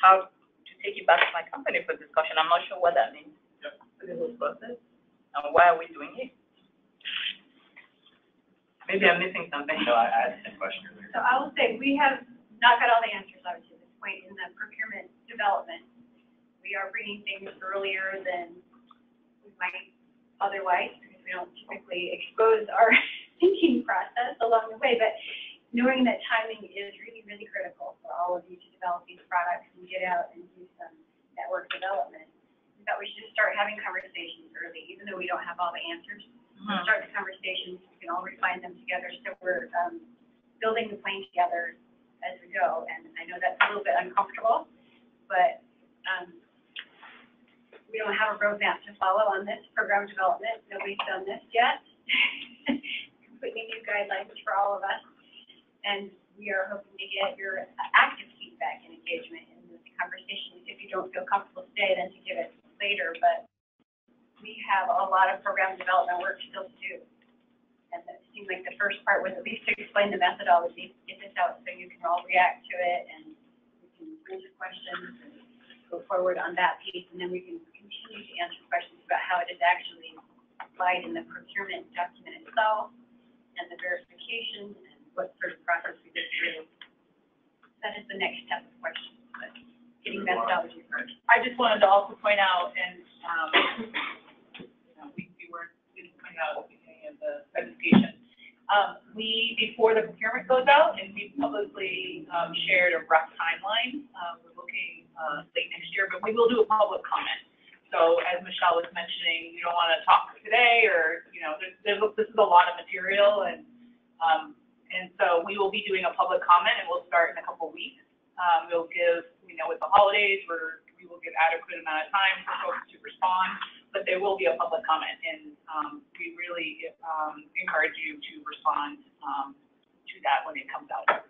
how to take it back to my company for discussion, I'm not sure what that means. Yep. For the whole process, and why are we doing it? Maybe I'm missing something. no, I I had the question earlier. So I will say, we have not got all the answers obviously at this point in the procurement development. We are bringing things earlier than we might otherwise, because we don't typically expose our <laughs> thinking process along the way. But knowing that timing is really, really critical for all of you to develop these products and get out and do some network development, we thought we should just start having conversations early, even though we don't have all the answers Mhm. start the conversations, we can all refine them together, so we're, um, building the plane together as we go, and I know that's a little bit uncomfortable, but, um, we don't have a roadmap to follow on this program development, nobody's done this yet. <laughs> Completely new guidelines for all of us, and we are hoping to get your active feedback and engagement in this conversation. If you don't feel comfortable today, then to give it later, but we have a lot of program development work still to do. And it seemed like the first part was at least to explain the methodology, get this out so you can all react to it and we can answer questions and go forward on that piece. And then we can continue to answer questions about how it is actually applied in the procurement document itself and the verification and what sort of process we go through. That is the next step of questions, but getting methodology first. I just wanted to also point out, and, um, you know, we, we weren't, we didn't point out at the beginning of the presentation. Um, we, before the procurement goes out, and we've publicly, um, shared a rough timeline, um, we're looking, uh, late next year, but we will do a public comment. So as Michelle was mentioning, you don't wanna talk today, or, you know, there's, there's, this is a lot of material, and, um, and so we will be doing a public comment, and we'll start in a couple weeks. Um, we'll give, you know, with the holidays, we're, we will give adequate amount of time for folks to respond. but there will be a public comment, and, um, we really, um, encourage you to respond, um, to that when it comes out.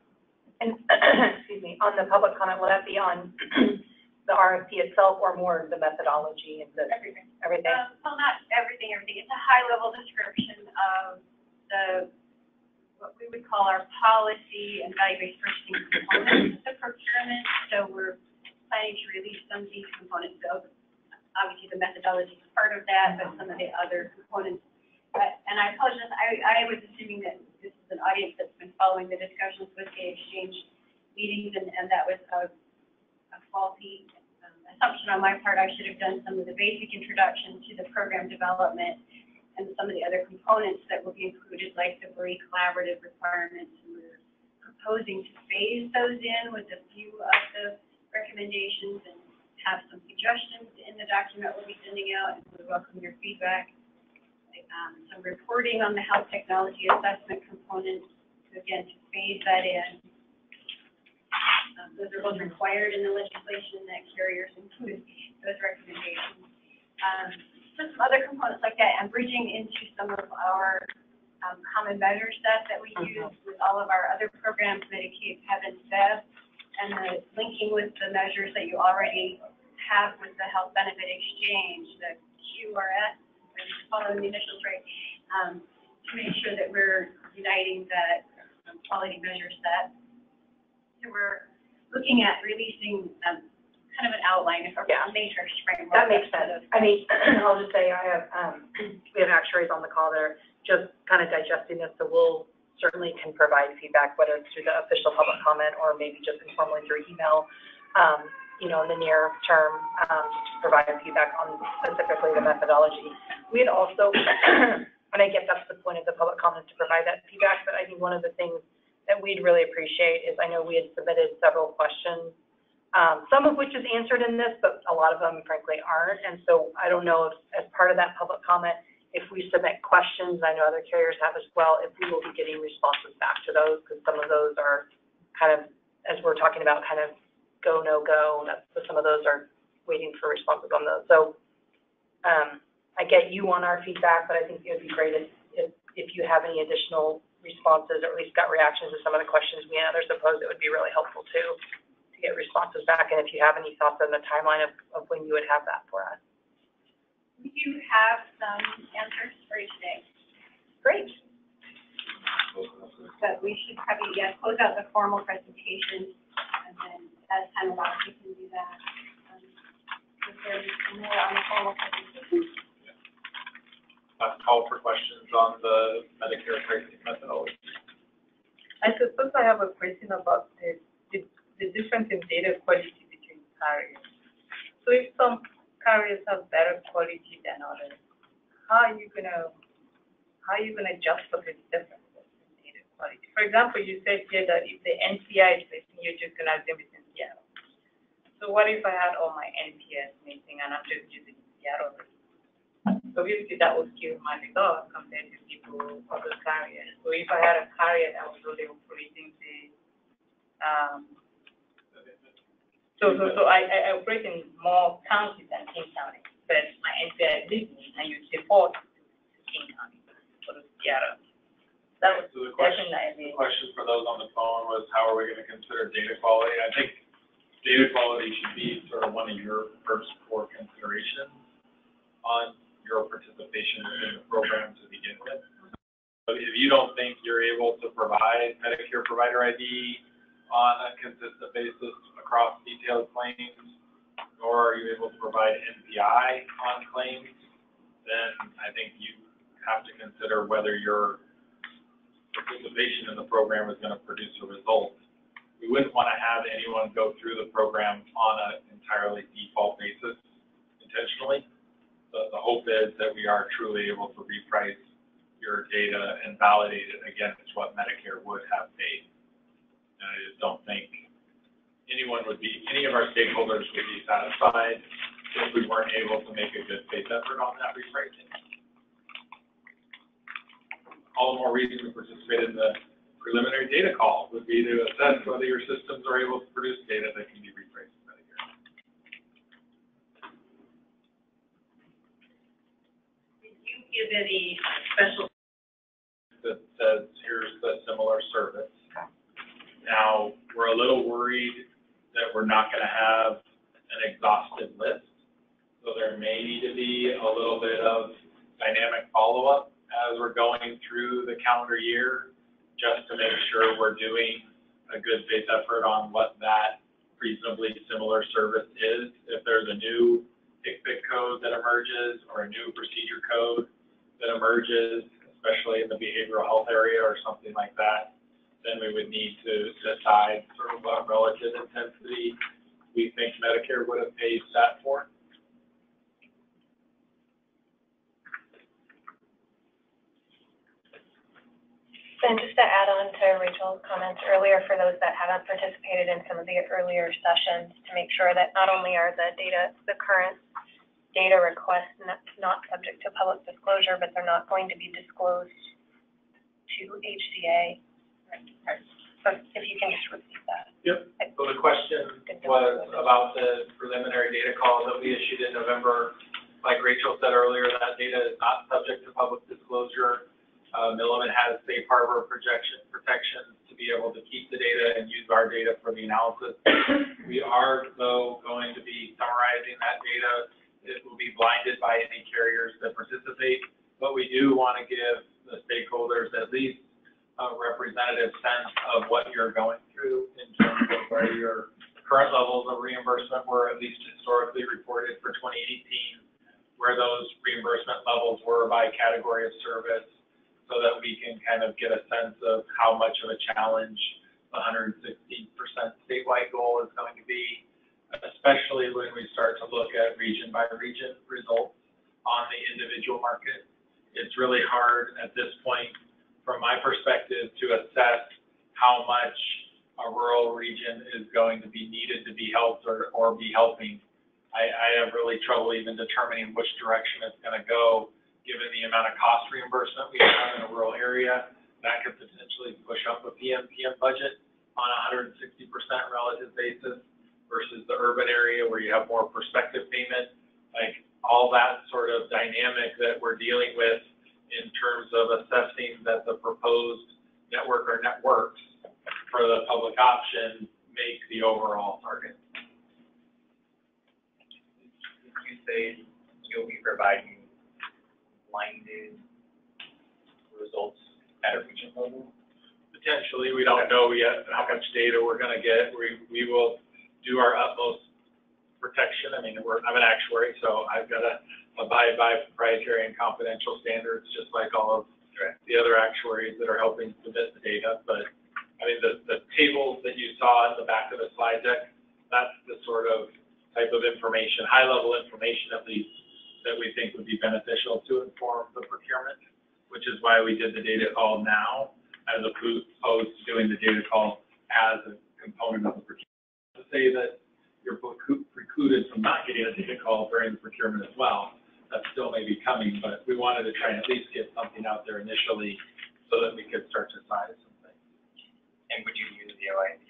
And, <clears throat> excuse me, on the public comment, will that be on <clears throat> the RFP itself or more the methodology and the, Everything. everything? Um, well, not everything, everything. It's a high-level description of the, what we would call our policy and value-based purchasing components of the procurement. So we're planning to release some of these components. So obviously, the methodology is part of that, but some of the other components. But, and I apologize, I, I was assuming that this is an audience that's been following the discussions with the exchange meetings, and, and that was a, a faulty um, assumption on my part. I should have done some of the basic introduction to the program development and some of the other components that will be included, like the Bree Collaborative requirements. And We're proposing to phase those in with a few of the recommendations and have some suggestions in the document we'll be sending out, and we welcome your feedback. Um, some reporting on the health technology assessment component, to, again, to phase that in. Um, those are both required in the legislation that carriers include those recommendations. Um, just some other components like that, and bridging into some of our, um, common measure set that we use with all of our other programs, Medicaid, and SEB, and the linking with the measures that you already have with the health benefit exchange, the QRS, and following the initials right, um, to make sure that we're uniting that um, quality measure set. So we're looking at releasing, um, kind of an outline, or Yeah. a matrix framework. That makes sense. of- I mean, <clears throat> I'll just say, I have, um, we have actuaries on the call that are just kind of digesting this, so we'll certainly can provide feedback, whether it's through the official public comment or maybe just informally through email, um, you know, in the near term, um, provide feedback on specifically the methodology. We had also, <clears throat> and I guess that's the point of the public comment, to provide that feedback, but I think one of the things that we'd really appreciate is, I know we had submitted several questions, um, some of which is answered in this, but a lot of them frankly aren't. And so I don't know if, as part of that public comment, if we submit questions, I know other carriers have as well, if we will be getting responses back to those, because some of those are kind of, as we're talking about, kind of go, no go, that's, some of those are waiting for responses on those. So, um, I get you on our feedback, but I think it would be great if, if, if you have any additional responses, or at least got reactions to some of the questions we and others have posed, it would be really helpful too, to get responses back, and if you have any thoughts on the timeline of, of when you would have that for us. We do have some answers for you today, Great. but we should probably, yeah, close out the formal presentation, and kind of time allows, we can do that. Um, Is there more on the formal presentation? Last call for questions on the Medicare pricing methodology. I suppose I have a question about the, the, the difference in data quality between carriers. So if some carriers have better quality than others, how are you gonna, how are you gonna justify the differences in data quality? For example, you said here that if the NPI is missing, you're just gonna assume it's in Seattle. So what if I had all my NPIs missing and I'm just using Seattle? Obviously, that would skew my results compared to people, other carriers. So if I had a carrier that was really operating the, um, so, so, so I, I operate in more counties than King County, but my NPI is and you default to King County for the Seattle. That was So the question, the question for those on the phone was, how are we gonna consider data quality? I think data quality should be sort of one of your first core considerations on your participation in the program to begin with. But if you don't think you're able to provide Medicare provider ID on a consistent basis across detailed claims, nor are you able to provide NPI on claims, then I think you have to consider whether your participation in the program is gonna produce a result. We wouldn't wanna have anyone go through the program on an entirely default basis intentionally. The, the hope is that we are truly able to reprice your data and validate it against what Medicare would have paid. And I just don't think anyone would be, any of our stakeholders would be satisfied if we weren't able to make a good faith effort on that repricing. All the more reason to participate in the preliminary data call would be to assess whether your systems are able to produce data that can be repriced in Medicare. give any special that says, here's the similar service. Now, we're a little worried that we're not gonna have an exhaustive list. So there may need to be a little bit of dynamic follow-up as we're going through the calendar year, just to make sure we're doing a good faith effort on what that reasonably similar service is. If there's a new HCPCS code that emerges or a new procedure code that emerges, especially in the behavioral health area or something like that, then we would need to decide sort of what relative intensity we think Medicare would have paid that for. And just to add on to Rachel's comments earlier, for those that haven't participated in some of the earlier sessions, to make sure that not only are the data, the current data requests not, not subject to public disclosure, but they're not going to be disclosed to HCA. So if you can just repeat that. Yep. So the question was about the preliminary data call that we issued in November. Like Rachel said earlier, that data is not subject to public disclosure. Uh, Milliman has safe harbor projection, protections to be able to keep the data and use our data for the analysis. We are, though, going to be summarizing that data. It will be blinded by any carriers that participate, but we do want to give the stakeholders at least a representative sense of what you're going through in terms of where your current levels of reimbursement were at least historically reported for 2018, where those reimbursement levels were by category of service, so that we can kind of get a sense of how much of a challenge the 160% statewide goal is going to be, especially when we start to look at region by region results on the individual market. It's really hard at this point, from my perspective, to assess how much a rural region is going to be needed to be helped or, or be helping. I, I have really trouble even determining which direction it's gonna go, given the amount of cost reimbursement we have in a rural area. That could potentially push up a PMPM budget on a hundred and sixty percent relative basis versus the urban area where you have more prospective payment. Like, all that sort of dynamic that we're dealing with in terms of assessing that the proposed network or networks for the public option make the overall target. You say you'll be providing blinded results at a region level? Potentially, we don't know yet how much data we're gonna get. We, we will do our utmost protection. I mean, we're, I'm an actuary, so I've gotta abide by proprietary and confidential standards, just like all of the other actuaries that are helping submit the data. But, I mean, the, the tables that you saw in the back of the slide deck, that's the sort of type of information, high-level information at least, that we think would be beneficial to inform the procurement, which is why we did the data call now, as opposed to doing the data call as a component of the procurement. To say that you're precluded from not getting a data call during the procurement as well, that still may be coming, but we wanted to try and at least get something out there initially so that we could start to size some things. And would you use the OIC?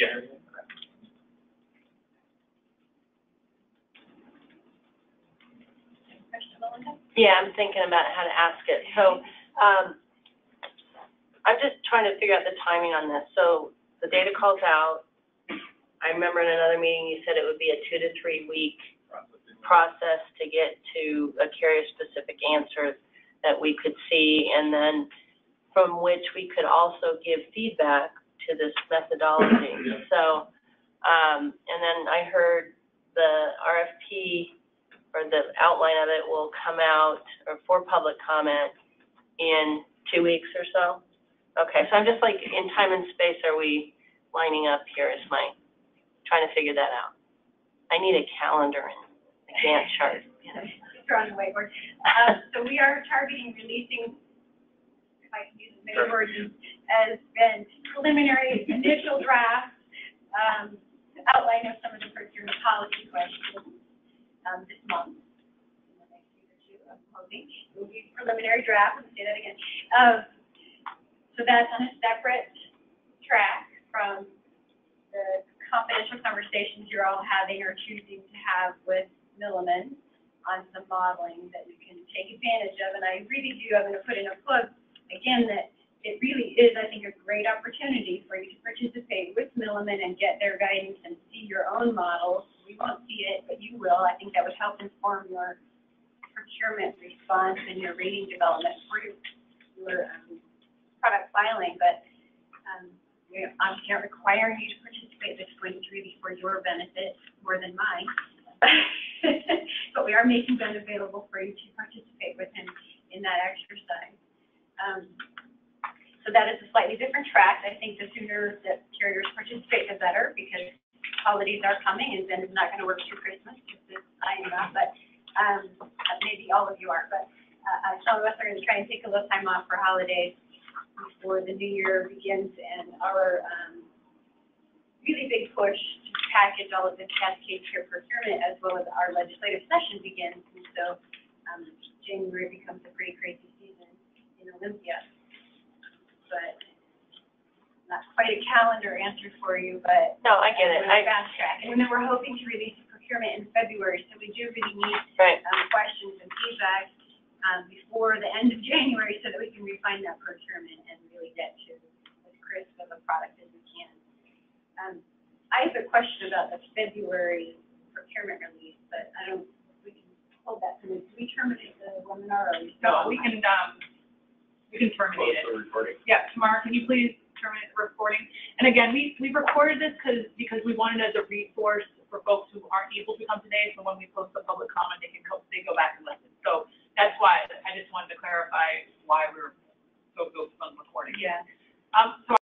Yeah. Yeah, I'm thinking about how to ask it. So, um, I'm just trying to figure out the timing on this. So the data calls out. I remember in another meeting, you said it would be a two to three week process to get to a carrier-specific answer that we could see, and then from which we could also give feedback to this methodology. So, um, and then I heard the RFP or the outline of it will come out, or for public comment in two weeks or so? Okay, so I'm just like, in time and space, are we lining up here is my, trying to figure that out. I need a calendar and a Gantt chart. <laughs> Throw on the whiteboard. Uh, so we are targeting releasing, if I can use as many words as, as preliminary initial draft, um, outline of some of the procurement policy questions, um, this month. In the next week or two, hoping, will be preliminary draft, let me say that again. Uh, so that's on a separate track from the confidential conversations you're all having or choosing to have with Milliman on some modeling that you can take advantage of. And I really do, I'm gonna put in a plug, again, that it really is, I think, a great opportunity for you to participate with Milliman and get their guidance and see your own models. We won't see it, but you will. I think that would help inform your procurement response and your rating development for your, um, product filing. But, um, we obviously aren't requiring you to participate. This is going to really for your benefit more than mine. <laughs> But we are making that available for you to participate with in, in that exercise. Um, so that is a slightly different track. I think the sooner that carriers participate, the better, because holidays are coming, and then it's not gonna work through Christmas, I am not, but, um, maybe all of you are, but, uh, some of us are gonna try and take a little time off for holidays before the new year begins, and our, um, really big push to package all of this cascade care procurement as well as our legislative session begins, and so, um, January becomes a pretty crazy season in Olympia but not quite a calendar answer for you, but. No, I get it, we're I, Fast track, and then we're hoping to release the procurement in February, so we do really need, right, um, questions and feedback, um, before the end of <laughs> January, so that we can refine that procurement and really get to as crisp of a product as we can. Um, I have a question about the February procurement release, but I don't, we can hold that, for do we terminate the webinar or? we No, we can, um, we can terminate it. Recording. Yeah, Tamara, can you please terminate the recording? And again, we, we recorded this because, because we wanted it as a resource for folks who aren't able to come today, so when we post the public comment, they can go, they go back and listen. So that's why, I just wanted to clarify why we're so focused on recording. Yeah. Um, so